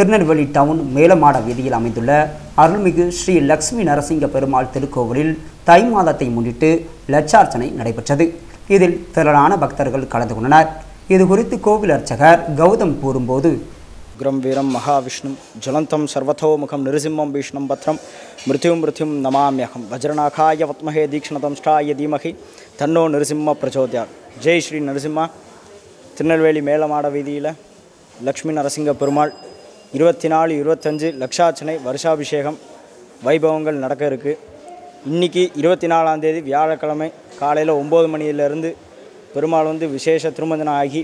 Tirunelveli down மேலமாட வீதியில் அமைந்துள்ள அருள்மிகு ஸ்ரீ லக்ஷ்மி நரசிங்க பெருமாள் திருக்கோவிலில் தை மாதத்தை முன்னிட்டு லட்சார்ச்சனை நடைபெற்றது. இதில் திரளான பக்தர்கள் கலந்து கொண்டனர். இது குறித்து கோவில் அர்ச்சகர் கௌதம் கூறும்போது உக்ரம் வீரம் மகாவிஷ்ணும் ஜலந்தம் சர்வதோமுகம் நிருசிம்மம் பீஷ்ணம் பத்ரம் மிருத்யும் மிருத்யும் நமாமியகம் வஜ்ரநாகாய வத்மஹே தீக்ஷ்ணதம்ஷ்டாய தீமகி தன்னோ நிருசிம்ம பிரச்சோத்யார் ஜெய் ஸ்ரீ நரசிம்மா. திருநெல்வேலி மேலமாட வீதியில் லக்ஷ்மி நரசிங்க பெருமாள் இருபத்தி நாலு இருபத்தஞ்சு லக்ஷாச்சனை வருஷாபிஷேகம் வைபவங்கள் நடக்க இருக்குது இன்றைக்கி இருபத்தி நாலாந்தேதி வியாழக்கிழமை காலையில் ஒம்பது மணியிலேருந்து பெருமாள் வந்து விசேஷ திருமந்தனம் ஆகி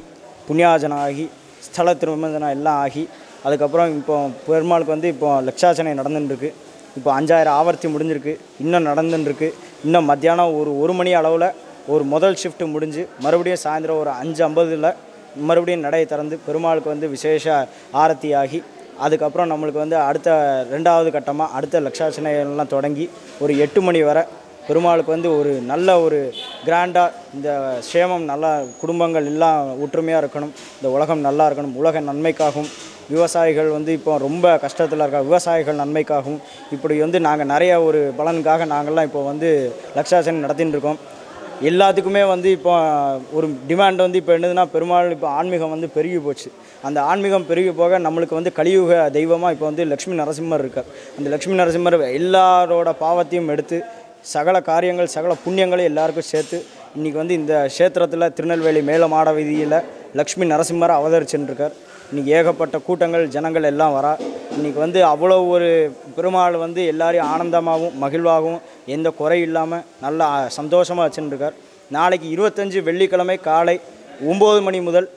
புண்ணியாஜனம் ஆகி ஸ்தல திருமந்தனம் எல்லாம் ஆகி அதுக்கப்புறம் இப்போ பெருமாளுக்கு வந்து இப்போ லக்ஷாச்சனை நடந்துட்டுருக்கு இப்போ அஞ்சாயிரம் ஆவர்த்தி முடிஞ்சிருக்கு. இன்னும் நடந்துட்டுருக்கு இன்னும் மத்தியானம் ஒரு ஒரு மணி அளவில் ஒரு முதல் ஷிஃப்ட்டு முடிஞ்சு மறுபடியும் சாயந்தரம் ஒரு அஞ்சு ஐம்பதில் மறுபடியும் நடையை திறந்து பெருமாளுக்கு வந்து விசேஷ ஆரத்தி ஆகி அதுக்கப்புறம் நம்மளுக்கு வந்து அடுத்த ரெண்டாவது கட்டமாக அடுத்த லட்சார்ச்சனை எல்லாம் தொடங்கி ஒரு எட்டு மணி வரை பெருமாளுக்கு வந்து ஒரு நல்ல ஒரு கிராண்டாக இந்த சேமம் நல்லா குடும்பங்கள் எல்லாம் ஒற்றுமையாக இருக்கணும். இந்த உலகம் நல்லா இருக்கணும். உலக நன்மைக்காகவும் விவசாயிகள் வந்து இப்போ ரொம்ப கஷ்டத்தில் இருக்க விவசாயிகள் நன்மைக்காகவும் இப்படி வந்து நாங்கள் நிறைய ஒரு பலனுக்காக நாங்கள்லாம் இப்போ வந்து லக்ஷாசனம் நடத்தின்னு இருக்கோம் எல்லாத்துக்குமே வந்து இப்போ ஒரு டிமாண்ட் வந்து இப்போ என்னதுன்னா பெருமாள் இப்போ ஆன்மீகம் வந்து பெருகி போச்சு. அந்த ஆன்மீகம் பெருகி போக நம்மளுக்கு வந்து கலியுக தெய்வமாக இப்போ வந்து லக்ஷ்மி நரசிம்மர் இருக்கார். அந்த லக்ஷ்மி நரசிம்மர் எல்லாரோட பாவத்தையும் எடுத்து சகல காரியங்கள் சகல புண்ணியங்களையும் எல்லாருக்கும் சேர்த்து இன்றைக்கி வந்து இந்த க்ஷேத்திரத்தில் திருநெல்வேலி மேலமாட வீதியில் லக்ஷ்மி நரசிம்மர் அவதரிச்சுருக்கார் இன்றைக்கி ஏகப்பட்ட கூட்டங்கள் ஜனங்கள் எல்லாம் வரா. இன்றைக்கி வந்து அவ்வளோ ஒரு பெருமாள் வந்து எல்லாரையும் ஆனந்தமாகவும் மகிழ்வாகவும் எந்த குறை இல்லாமல் நல்லா சந்தோஷமாக வச்சுருக்கார் நாளைக்கு இருபத்தஞ்சு வெள்ளிக்கிழமை காலை ஒம்பது மணி முதல்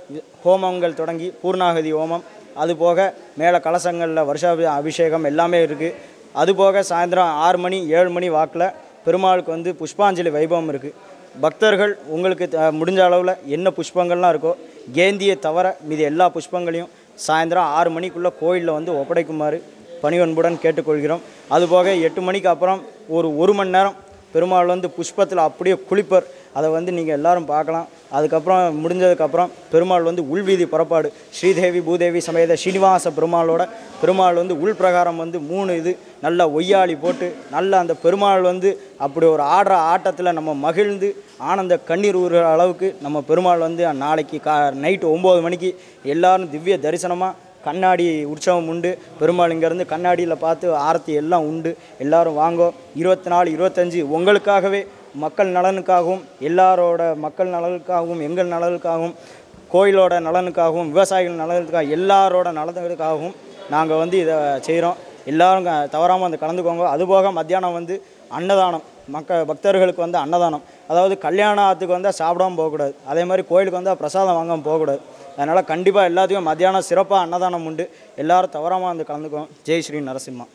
ஹோமங்கள் தொடங்கி பூர்ணாகதி ஹோமம். அதுபோக மேலே கலசங்களில் வருஷா அபிஷேகம் எல்லாமே இருக்குது அதுபோக சாயந்தரம் ஆறு மணி ஏழு மணி வாக்கில் பெருமாளுக்கு வந்து புஷ்பாஞ்சலி வைபவம் இருக்குது பக்தர்கள் உங்களுக்கு த- முடிஞ்ச அளவில் என்ன புஷ்பங்கள்லாம் இருக்கோ கேந்தியை தவிர மீதி எல்லா புஷ்பங்களையும் சாயந்தரம் ஆறு மணிக்குள்ளே கோயிலில் வந்து ஒப்படைக்குமாறு பணிவன்புடன் கேட்டுக்கொள்கிறோம். அதுபோக எட்டு மணிக்கு அப்புறம் ஒரு ஒரு மணி நேரம் பெருமாள் வந்து புஷ்பத்தில் அப்படியே குளிப்பர். அதை வந்து நீங்கள் எல்லாரும் பார்க்கலாம். அதுக்கப்புறம் முடிஞ்சதுக்கப்புறம் பெருமாள் வந்து உள்வீதி புறப்பாடு. ஸ்ரீதேவி பூதேவி சமேத ஸ்ரீனிவாச பெருமாளோட பெருமாள் வந்து உள் பிரகாரம் வந்து மூணு இது நல்லா ஒய்யாளி போட்டு நல்ல அந்த பெருமாள் வந்து அப்படி ஒரு ஆடுற ஆட்டத்தில் நம்ம மகிழ்ந்து ஆனந்த கண்ணீர் ஊறுகிற அளவுக்கு நம்ம பெருமாள் வந்து நாளைக்கு கா நைட்டு ஒம்பது மணிக்கு எல்லோரும் திவ்ய தரிசனமாக கண்ணாடி உற்சவம் உண்டு. பெருமாள் இங்கேருந்து கண்ணாடியில் பார்த்து ஆரத்தி எல்லாம் உண்டு. எல்லாரும் வாங்கோ. இருபத்தி நாலு இருபத்தஞ்சி உங்களுக்காகவே மக்கள் நலனுக்காகவும் எல்லாரோட மக்கள் நலனுக்காகவும் எங்கள் நலனுக்காகவும் கோயிலோட நலனுக்காகவும் விவசாயிகள் நலனுக்காக எல்லாரோட நலனுக்காகவும் நாங்கள் வந்து இதை செய்கிறோம் எல்லாரும் தவறாமல் வந்து கலந்துக்கோங்க. அதுபோக மத்தியானம் வந்து அன்னதானம். மக்க பக்தர்களுக்கு வந்து அன்னதானம். அதாவது கல்யாணத்துக்கு வந்தால் சாப்பிடாம போகக்கூடாது. அதே மாதிரி கோயிலுக்கு வந்தால் பிரசாதம் வாங்காமல் போகக்கூடாது. அதனால் கண்டிப்பாக எல்லாத்தையும் மத்தியானம் சிறப்பாக அன்னதானம் உண்டு. எல்லாரும் தவறாமல் வந்து கலந்துக்குவோம் ஜெய் ஸ்ரீ நரசிம்மா.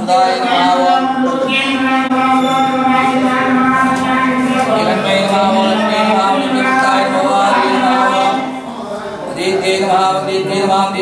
சுதாய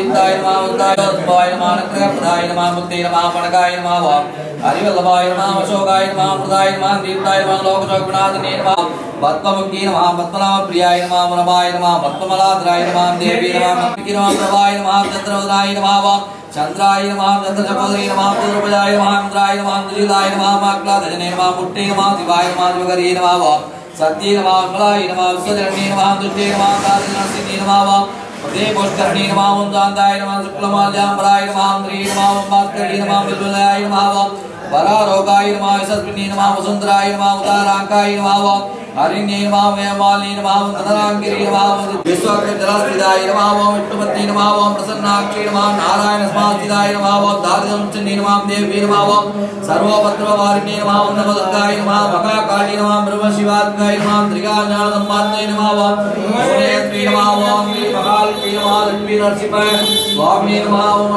தீர்த்தே நமாவாம் தீர்த்தாய நமாவாம் உத்தாய சுபாய நமாவாம் பிரதாய நமாவாம் முக்தே நமாவாம் பணகாய நமாவாம் ஹரிவல்லபாய நமாவாம் அசோகாய நமாவாம் பிரதாய நமாவாம் தீர்த்தாய நமாவாம் லோகசோகுணாதனே நமாவாம் பத்மமுக்தி நமாவாம் பத்மநாம பிரியாய நமாவாம் ரமாய நமாவாம் பத்மலாதராய நமாவாம் தேவி நமாவாம் அம்பிகை நமாவாம் பிரபாய நமாவாம் சந்திரவதனாய நமாவாம் चंद्राय नमः चंद्रचकोदरी नमः पूर्वजाय नमः इंद्राय नमः दुजिलाय नमः माक्लादजने नमः मुट्टे नमः शिवाय नमः जुगरी नमः वां सत्ये नमः मंगलाय नमः विश्वजननी नमः दुष्टे नमः कालिनरसिंहे नमः हृदयपुष्करणी नमः मुंदांदाय नमः शुक्लमाल्याम्बराय नमः अंद्री नमः अंबास्करणी नमः मृदुलयाय नमः वरारोगाय नमः यशस्विनी नमः वसुंधराय नमः उदारांकाय नमः हरिण्ये नमः व्यमालिनी नमः धनरांगिरी नमः विश्वकर्जलस्थिताय नमः ओम विष्णुपत्नी नमः ओम प्रसन्नाक्षी नमः नारायण समास्थिताय नमः ओम दारिद्र्यमुच्चनी नमः देवी नमः ओम सर्वपत्रवारिणी नमः ओम नमदत्ताय नमः महाकाली नमः ब्रह्मशिवात्मकाय नमः त्रिकाज्ञानसम्पादनाय नमः ओम महालक्ष्मी दर्शिप स्वामी महाम